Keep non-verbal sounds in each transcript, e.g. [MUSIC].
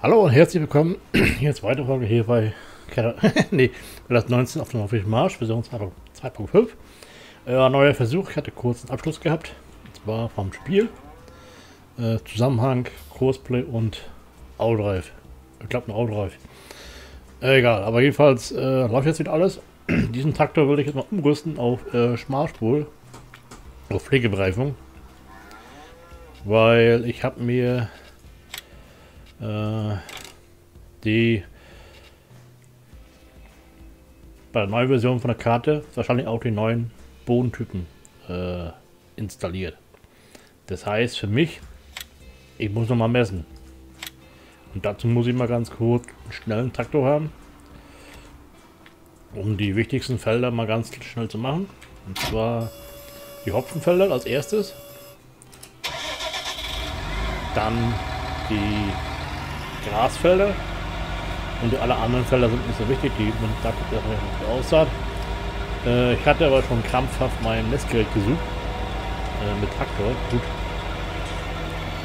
Hallo und herzlich willkommen. [CLEARS THROAT] Hier ist weitere Folge hier bei [LAUGHS] nee, das 19 auf dem offiziellen Marsch, Version 2.5. Äh, neuer Versuch, ich hatte kurz einen Abschluss gehabt. Und zwar vom Spiel. Äh, Zusammenhang, Cosplay und Outdrive. Ich glaube, ein Outdrive. Äh, egal, aber jedenfalls äh, läuft jetzt wieder alles. [CLEARS THROAT] Diesen Traktor will ich jetzt mal umrüsten auf äh, Schmalspur. Auf Pflegebereifung. Weil ich habe mir die bei der neuen Version von der Karte wahrscheinlich auch die neuen Bodentypen äh, installiert. Das heißt für mich, ich muss noch mal messen. Und dazu muss ich mal ganz kurz einen schnellen Traktor haben, um die wichtigsten Felder mal ganz schnell zu machen. Und zwar die Hopfenfelder als erstes. Dann die Grasfelder. Und alle anderen Felder sind nicht so wichtig, die man da guckt, wie aussah. Äh, ich hatte aber schon krampfhaft mein Messgerät gesucht. Äh, mit Traktor. Gut.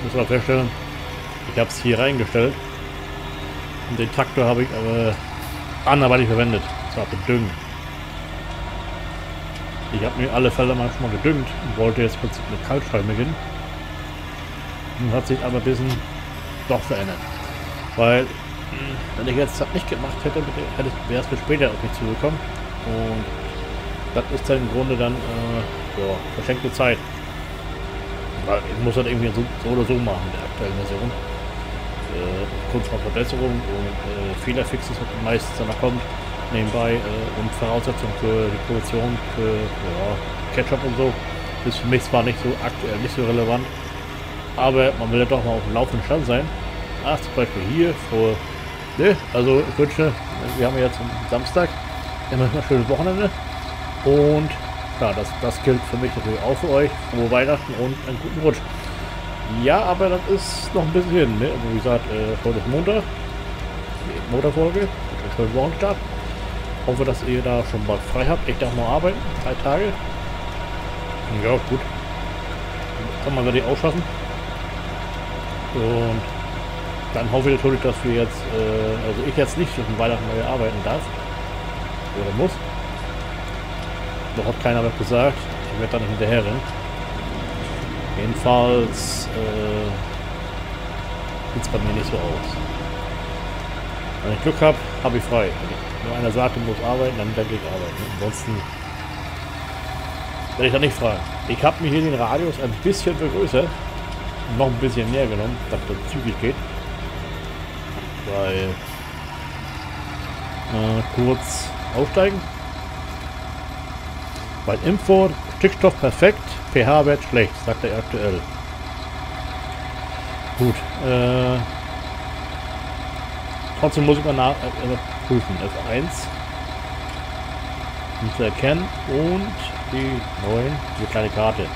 Muss man feststellen, ich habe es hier reingestellt. Und den Traktor habe ich aber anderweitig verwendet. Zwar bedüngen. Ich habe mir alle Felder mal schon mal gedüngt und wollte jetzt mit Kaltstreuen beginnen. Nun hat sich aber ein bisschen doch verändert. Weil, wenn ich jetzt das nicht gemacht hätte, wäre es für später auf mich zugekommen. Und das ist dann im Grunde dann äh, ja, verschenkte Zeit. Weil ich muss das irgendwie so, so oder so machen mit der aktuellen Version. Äh, kurz mal Verbesserung und äh, Fehlerfixes, was meistens danach kommt, nebenbei äh, und Voraussetzungen für die Produktion für ja, Ketchup und so. Ist für mich zwar nicht so aktuell, nicht so relevant, aber man will ja doch mal auf dem laufenden Stand sein. Ach, zum Beispiel hier vor. Ne, also ich wünsche, wir haben jetzt Samstag, immer ein schönes Wochenende. Und ja, das, das gilt für mich natürlich auch für euch. Frohe Weihnachten und einen guten Rutsch. Ja, aber das ist noch ein bisschen. Ne? Also wie gesagt, äh, heute ist Montag. Montagfolge. Einen schönen Wochenstart. Hoffe, dass ihr da schon bald frei habt. Ich darf noch arbeiten. Drei Tage. Ja, gut. Kann man wirklich ausschaffen. Und dann hoffe ich natürlich, dass wir jetzt, äh, also ich jetzt nicht zwischen Weihnachten neu arbeiten darf. Oder muss. Noch hat keiner was gesagt. Ich werde da nicht hinterher rennen. Jedenfalls äh, sieht es bei mir nicht so aus. Wenn ich Glück habe, habe ich frei. Wenn nur einer sagt, du musst arbeiten, dann denke ich arbeiten. Ansonsten werde ich da nicht frei. Ich habe mir hier den Radius ein bisschen vergrößert. Noch ein bisschen näher genommen, dass das zügig geht weil äh, kurz aufsteigen. Bei Info Stickstoff perfekt, pH-Wert schlecht, sagt er aktuell. Gut, äh, trotzdem muss ich mal nach, äh, prüfen. F1 um zu erkennen und die neuen, diese kleine Karte.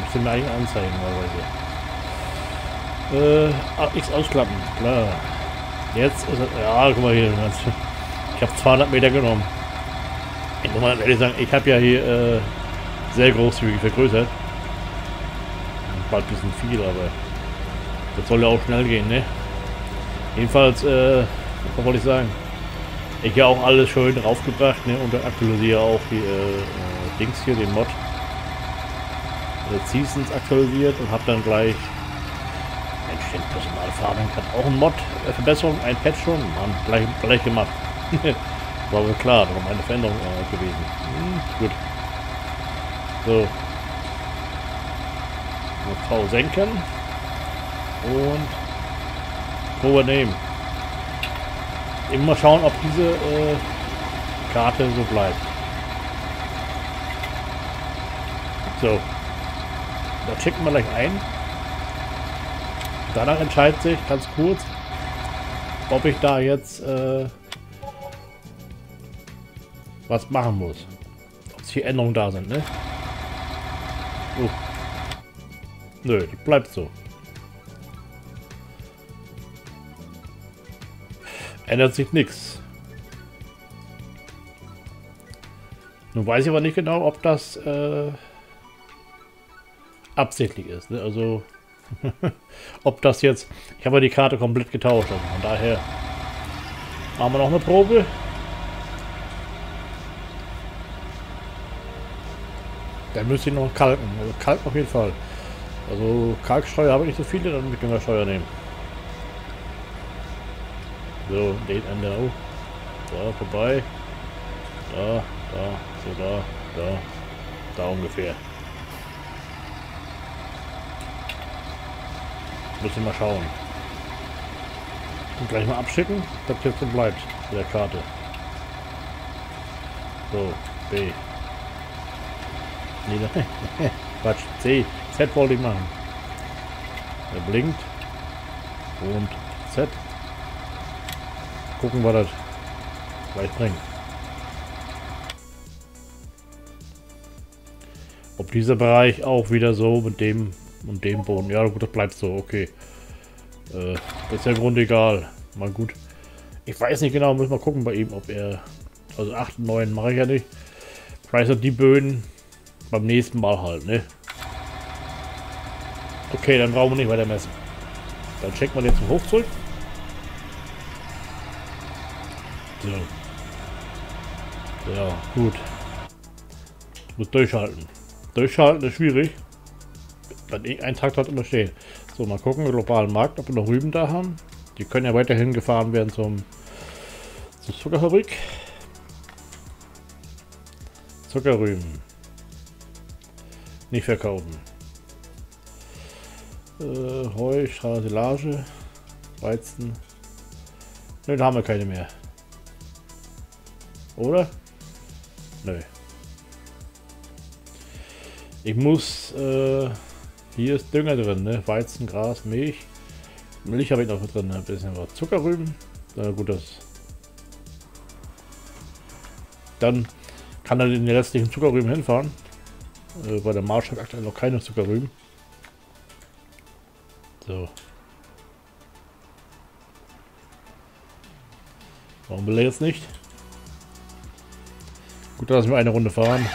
Müsste mir eigentlich anzeigen, normalerweise. Äh, X ausklappen, klar. Jetzt ist es, ja, guck mal hier. Ich habe 200 Meter genommen. Ich muss mal ehrlich sagen, ich habe ja hier äh, sehr großzügig vergrößert. Bald ein bisschen viel, aber das soll ja auch schnell gehen, ne? Jedenfalls, äh, was wollte ich sagen? Ich habe auch alles schön draufgebracht, ne? Und aktualisiere auch die äh, äh, Dings hier, den Mod. Äh, Seasons aktualisiert und habe dann gleich Mensch, Personalfahrung hat auch ein Mod, äh, Verbesserung, ein Patch schon. Mann, gleich, gleich gemacht. [LAUGHS] War wohl klar, darum eine Veränderung äh, gewesen. Hm, gut. So. V senken. Und Probe nehmen. Eben mal schauen, ob diese äh, Karte so bleibt. So. Da checken wir gleich ein. Danach entscheidet sich ganz kurz, ob ich da jetzt äh, was machen muss. Ob hier Änderungen da sind, ne? Uh. Nö, das bleibt so. Ändert sich nichts. Nun weiß ich aber nicht genau, ob das äh, absichtlich ist. Ne? Also [LAUGHS] Ob das jetzt... Ich habe ja die Karte komplett getauscht. Also von daher machen wir noch eine Probe. Dann müsste ich noch kalken. Also kalken auf jeden Fall. Also Kalksteuer habe ich nicht so viele, dann mit Düngersteuer nehmen. So, den Ende auch. Da, vorbei. Da, da, so da, da, da ungefähr. Müssen mal schauen. Und gleich mal abschicken, das jetzt so bleibt mit der Karte. So, B. Nee, [LAUGHS] Quatsch, C. Z wollte ich machen. Er blinkt. Und Z. Gucken, was das gleich bringt. Ob dieser Bereich auch wieder so mit dem und dem Boden. Ja gut, das bleibt so, okay. Äh, das ist ja im Grunde egal. Mal gut. Ich weiß nicht genau, müssen wir gucken bei ihm, ob er... Also 8 und 9 mache ich ja nicht. Vielleicht die Böden beim nächsten Mal halt, ne? Okay, dann brauchen wir nicht weiter messen. Dann checken wir den zum Hof zurück. So. Ja, gut. Ich muss durchhalten. Durchhalten ist schwierig. Dann ein Takt hat immer stehen. So, mal gucken, globalen Markt, ob wir noch Rüben da haben. Die können ja weiterhin gefahren werden zum, zur Zuckerfabrik. Zuckerrüben. Nicht verkaufen. Äh, Heu, Silage, Weizen. Ne, da haben wir keine mehr. Oder? Nö. Ich muss, äh, hier ist Dünger drin, ne? Weizen, Gras, Milch. Milch habe ich noch mit drin, ne? ein bisschen was. Zuckerrüben. Na gut, das. Dann kann er den restlichen Zuckerrüben hinfahren. Äh, bei der Marsch hat aktuell noch keine Zuckerrüben. So. Warum will er jetzt nicht? Gut, dass wir eine Runde fahren.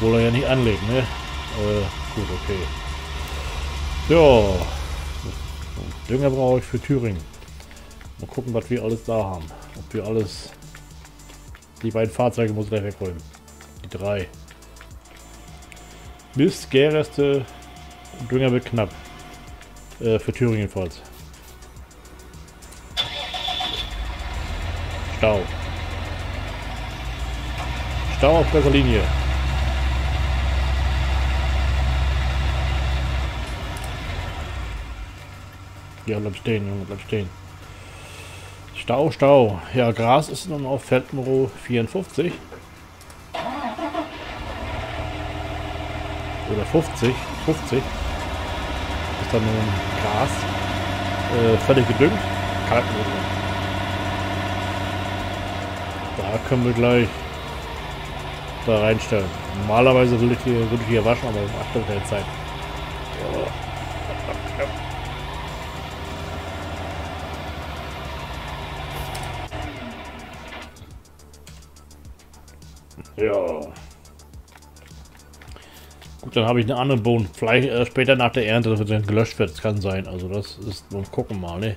Wohl er ja nicht anlegen, ne? Äh, gut, okay. Ja. Dünger brauche ich für Thüringen. Mal gucken, was wir alles da haben. Ob wir alles... Die beiden Fahrzeuge muss ich gleich wegräumen. Die drei. Mist, Gärreste Dünger wird knapp. Äh, für Thüringen jedenfalls. Stau. Stau auf besser Linie. Ja, bleib stehen, Junge, bleib stehen. Stau, Stau. Ja, Gras ist nun auf Feldmuro 54. Oder 50. 50. Ist dann nun Gras. Äh, völlig gedüngt. Kalkboden. Da können wir gleich da reinstellen. Normalerweise würde ich hier, würde ich hier waschen, aber aktuell keine Zeit. Ja. Gut, dann habe ich einen anderen Boden. Vielleicht äh, später nach der Ernte, dass dann gelöscht wird. Das kann sein. Also das ist, wir gucken mal, ne?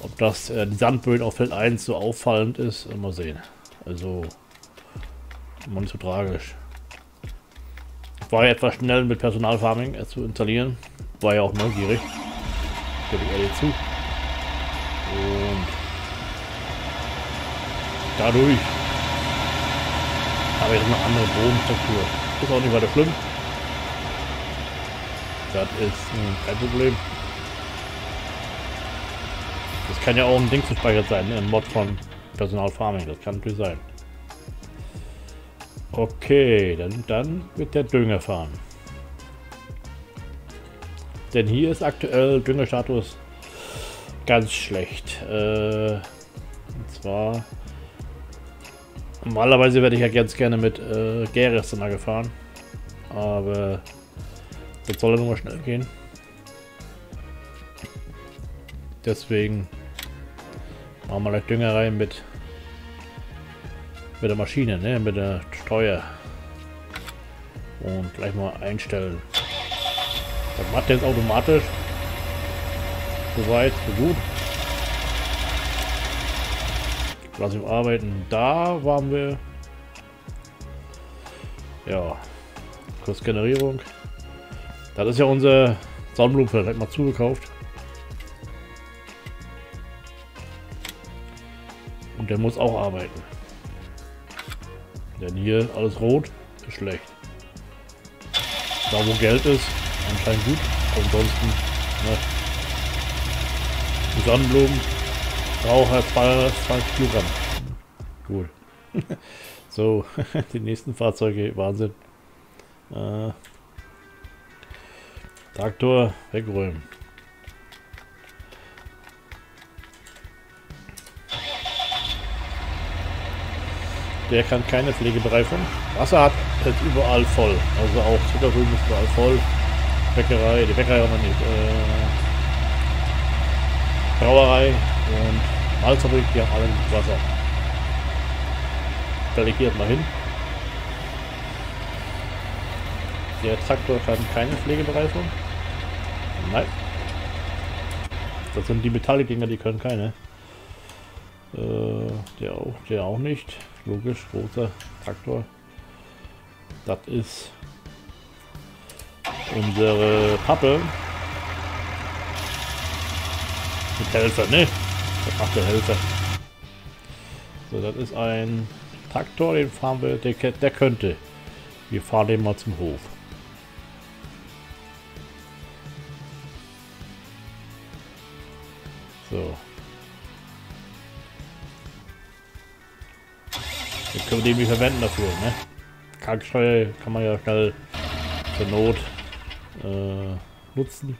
Ob das, äh, die Sandböden auf Feld 1 so auffallend ist, äh, mal sehen. Also, immer nicht so tragisch. War ja etwas schnell mit Personalfarming äh, zu installieren. War ja auch neugierig. Gebe ich ehrlich zu. Und dadurch habe ich noch andere Bodenstruktur. Ist auch nicht weiter schlimm. Das ist hm, kein Problem. Das kann ja auch ein Ding gespeichert sein, ne? ein Mod von Personal Farming. Das kann natürlich sein. Okay, dann, dann wird der Dünger fahren. Denn hier ist aktuell Düngerstatus ganz schlecht. Äh, und zwar Normalerweise werde ich ja ganz gerne mit äh, Gärrester gefahren. Aber das soll ja nur mal schnell gehen. Deswegen machen wir gleich Dünger rein mit, mit der Maschine, ne? mit der Steuer. Und gleich mal einstellen. Das macht jetzt automatisch. Soweit, so gut. Lass ich arbeiten. Da waren wir. Ja. Kursgenerierung. Das ist ja unser Sonnenblumenfeld. Hat mal zugekauft. Und der muss auch arbeiten. Denn hier alles rot ist schlecht. Da wo Geld ist, anscheinend gut. Ansonsten, ne. Die Sonnenblumen brauchen halt 20 Kilogramm. Cool. [LAUGHS] so, [LAUGHS] die nächsten Fahrzeuge, Wahnsinn. Äh, Traktor wegräumen. Der kann keine Pflegebereifung. Wasser hat ist überall voll. Also auch Zuckerrüben ist überall voll. Bäckerei, die Bäckerei haben wir nicht. Äh, Brauerei und Malzfabrik, die haben alle Wasser. Stelle ich hier mal hin. Der Traktor kann keine Pflegebereifung. Nein. Das sind die Metalldinger, die können keine. Äh, der auch, der auch nicht. Logisch, großer Traktor. Das ist unsere Pappe. Mit Helfer, ne? Macht der Helfer. So, das ist ein Traktor, den fahren wir, der, der könnte. Wir fahren den mal zum Hof. So. Jetzt können wir den nicht verwenden dafür, ne? Kalksteuer kann man ja schnell zur Not äh, nutzen.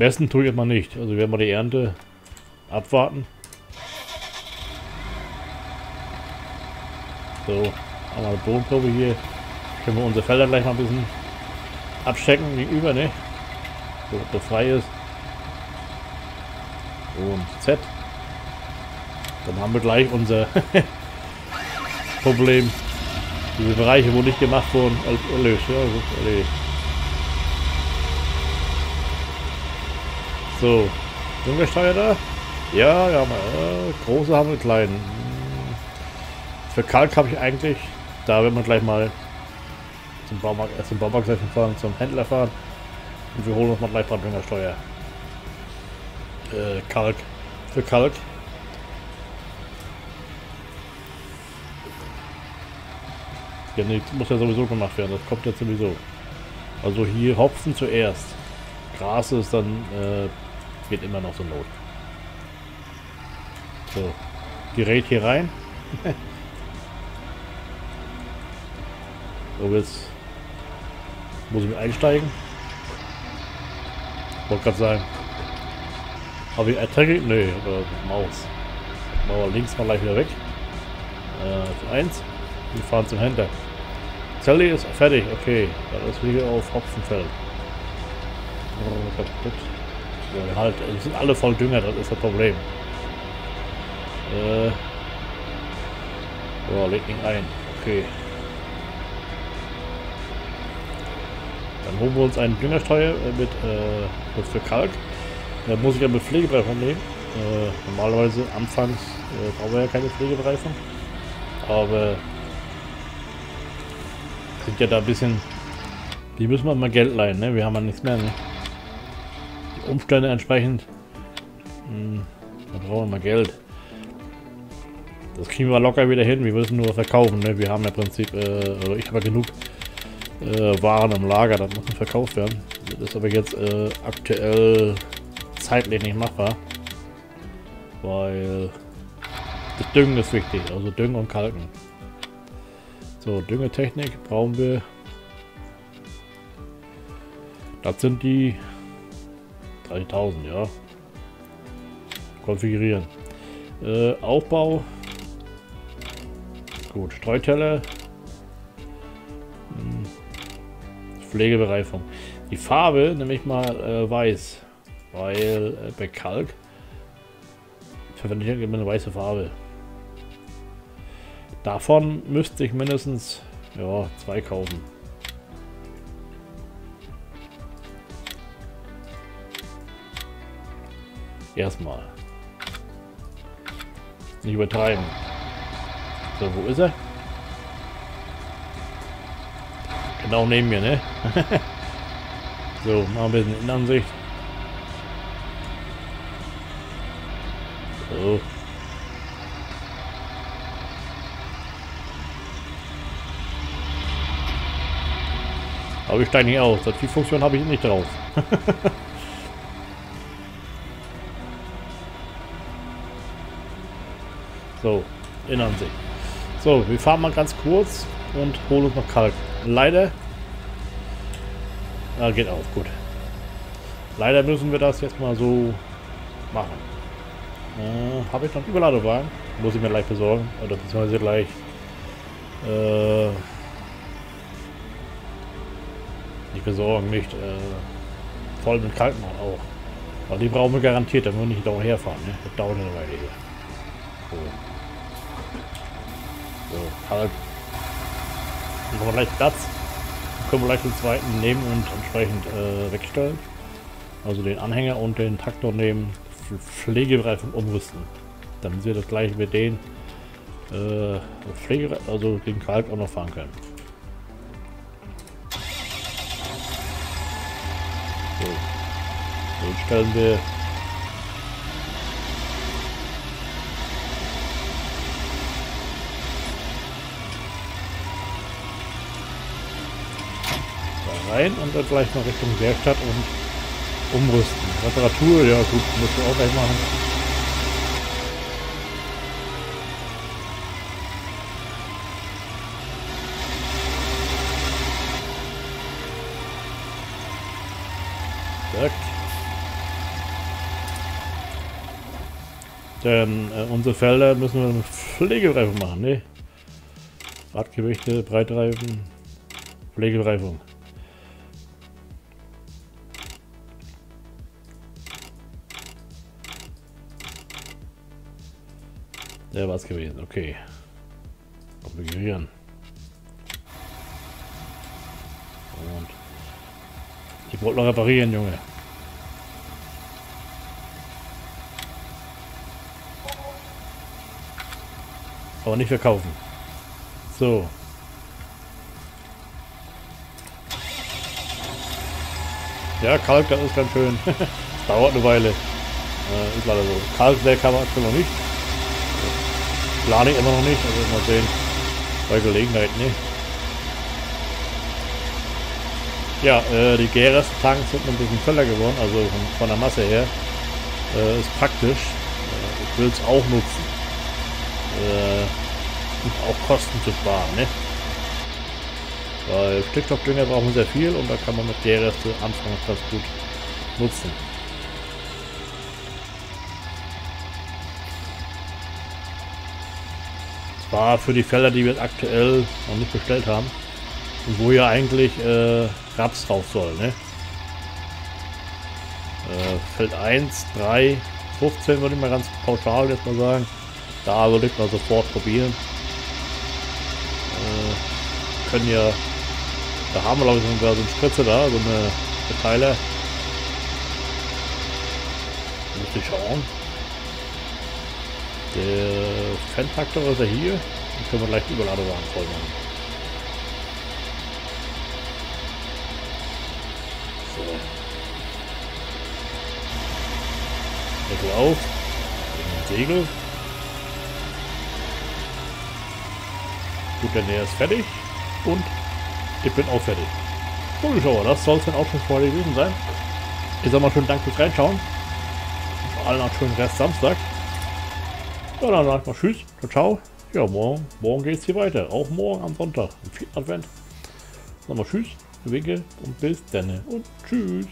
Am besten tue ich jetzt mal nicht. Also werden wir die Ernte abwarten. So, einmal Bodenprobe hier. Können wir unsere Felder gleich mal ein bisschen abchecken gegenüber, ne? So, ob der frei ist. Und Z. Dann haben wir gleich unser [LAUGHS] Problem. Diese Bereiche, wo nicht gemacht wurden, erlöst. Ja, erledigt. So, Jungesteuer da? Ja, ja, mal, äh, große haben wir kleinen. Für Kalk habe ich eigentlich, da wird man gleich mal zum Baumarkt, erst zum Baumarkt fahren, zum Händler fahren und wir holen uns mal gleich Düngersteuer. Äh, Kalk. Für Kalk Ja, nee, muss ja sowieso gemacht werden. Das kommt ja sowieso. Also hier Hopfen zuerst. Gras ist dann, äh, geht immer noch so Not. So. Gerät hier rein. [LAUGHS] so, jetzt muss ich einsteigen. Wollte gerade sagen. Habe ich Attacke? Nö, Maus. Mauer links mal gleich wieder weg. Äh, eins. Wir fahren zum Händler. Sally ist fertig, okay. Dann ist wieder auf Hopfenfeld. Ja, halt, die sind alle voll Dünger, das ist das Problem. Äh. Ja, leg nicht ein. Okay. Dann holen wir uns einen Düngersteuer äh, mit, äh, für Kalk. Da muss ich ja mit Pflegebereifung nehmen. Äh, normalerweise anfangs äh, brauchen wir ja keine Pflegebereifung. Aber sind ja da ein bisschen... Die müssen wir mal Geld leihen, ne? Wir haben ja nichts mehr, ne? Umstände entsprechend... Hm, da brauchen wir mal Geld. Das kriegen wir locker wieder hin. Wir müssen nur verkaufen, ne? Wir haben ja im Prinzip... Äh, also ich habe ja genug äh, Waren im Lager, das muss verkauft werden. Das ist aber jetzt äh, aktuell zeitlich nicht machbar. Weil... Das Düngen ist wichtig, also Düngen und Kalken. So, Düngetechnik brauchen wir. Das sind die 3000, ja. Konfigurieren. Äh, Aufbau. Gut, Streuteller. Hm. Pflegebereifung. Die Farbe nehme ich mal äh, weiß, weil äh, bei Kalk verwende ich immer eine weiße Farbe. Davon müsste ich mindestens Ja, zwei kaufen. Erstmal. Nicht übertreiben. So, wo ist er? Genau neben mir, ne? [LAUGHS] so, mal ein bisschen Innenansicht. So. Aber ich steige nicht aus. Die Funktion habe ich nicht drauf. [LAUGHS] so, Innenansicht. So, wir fahren mal ganz kurz und holen uns noch Kalk. Leider... Ah, geht auf, gut. Leider müssen wir das jetzt mal so machen. Äh, Habe ich noch einen Überladewagen? Muss ich mir gleich besorgen. Oder beziehungsweise gleich... Äh, nicht besorgen, nicht äh, voll mit Kalk machen auch. Weil die brauchen wir garantiert, dann würde ich da herfahren. Ne? Das dauert eine Weile hier. So. So, Kalk. Dann haben wir gleich Platz. Dann können wir gleich den zweiten nehmen und entsprechend äh, wegstellen. Also den Anhänger und den Traktor nehmen, Pflegereifen umrüsten. Damit wir das gleich mit den äh, Pflege, also den Kalk auch noch fahren können. So. Den stellen wir rein und dann gleich noch Richtung Werkstatt und umrüsten. Reparatur, ja gut, musst du auch gleich machen. Zack. Denn äh, unsere Felder müssen wir mit Pflegereifen machen, ne? Radgewichte, Breitreifen, Pflegereifung. Der war es gewesen, okay. Konfigurieren. Und ich wollte noch reparieren, Junge. Aber nicht verkaufen. So. Ja, Kalk, das ist ganz schön. [LAUGHS] dauert eine Weile. Äh, ist leider so. Kalkwerk haben wir aktuell noch nicht. Plane ich immer noch nicht, also mal sehen. Bei Gelegenheit, ne? Ja, äh, die GRS-Tanks sind ein bisschen voller geworden, also von, von der Masse her. Äh, ist praktisch. Äh, ich will es auch nutzen. Äh, und auch Kosten zu sparen, ne? Weil Stickstoffdünger brauchen sehr viel und da kann man mit GRS anfangen ganz gut nutzen. War für die Felder, die wir aktuell noch nicht bestellt haben. Und wo ja eigentlich äh, Raps drauf soll, ne? Äh, Feld 1, 3, 15 würde ich mal ganz pauschal jetzt mal sagen. Da würde ich mal sofort probieren. Äh, können ja, da haben wir glaube ich sogar so eine Spritze da, so eine Verteiler. Muss ich schauen. Der Fan-Faktor ist er hier. Dann können wir gleich die Überladewaren voll machen. So. Deckel auf. Segel. Gut, der Näher ist fertig. Und ich bin auch fertig. So, Zuschauer, das soll es dann auch schon vorher gewesen sein. Ich sag mal schön Dank fürs Reinschauen. Vor allem einen schönen Rest Samstag. Ja, dann sag ich mal Tschüss, ciao. Ja, morgen, morgen geht es hier weiter. Auch morgen am Sonntag, im 4. Advent. Sag mal Tschüss, winke und bis dann. Und Tschüss.